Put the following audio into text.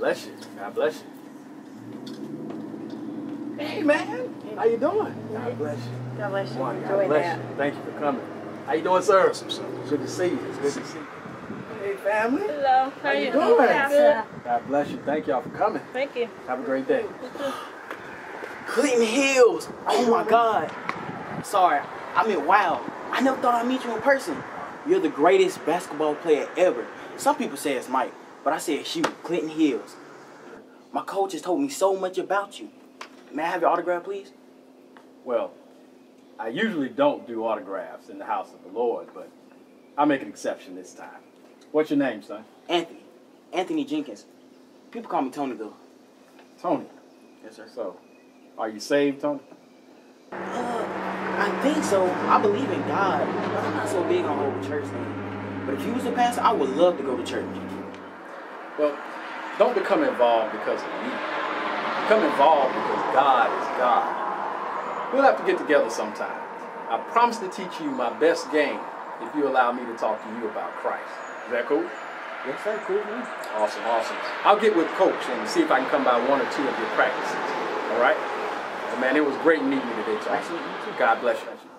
bless you. God bless you. Hey, man. How you doing? God bless you. God bless you. Come on, God Enjoy bless that. you. Thank you for coming. How you doing, sir? Good to see you. It's good to see you. Hey, family. Hello. How, you you doing? Good. God bless you. Thank y'all for coming. Thank you. Have a great day. Clinton Hills. Oh my God. Sorry, I mean wow. I never thought I'd meet you in person. You're the greatest basketball player ever. Some people say it's Mike, but I said, you, Clinton Hills. My coach has told me so much about you. May I have your autograph, please? Well, I usually don't do autographs in the house of the Lord, but I'll make an exception this time. What's your name, son? Anthony. Anthony Jenkins. People call me Tony though. Tony. Yes, sir. So, are you saved, Tony? Uh, I think so. I believe in God, but I'm not so big on whole church thing. But if you was a pastor, I would love to go to church. Well, don't become involved because of me. Become involved because God is God. We'll have to get together sometime. I promise to teach you my best game if you allow me to talk to you about Christ. Is that cool? Yes, sir. Cool, man. Awesome, awesome. I'll get with Coach and see if I can come by one or two of your practices. All right? Well, man, it was great meeting you today, Charles. Nice meeting you too. God bless you.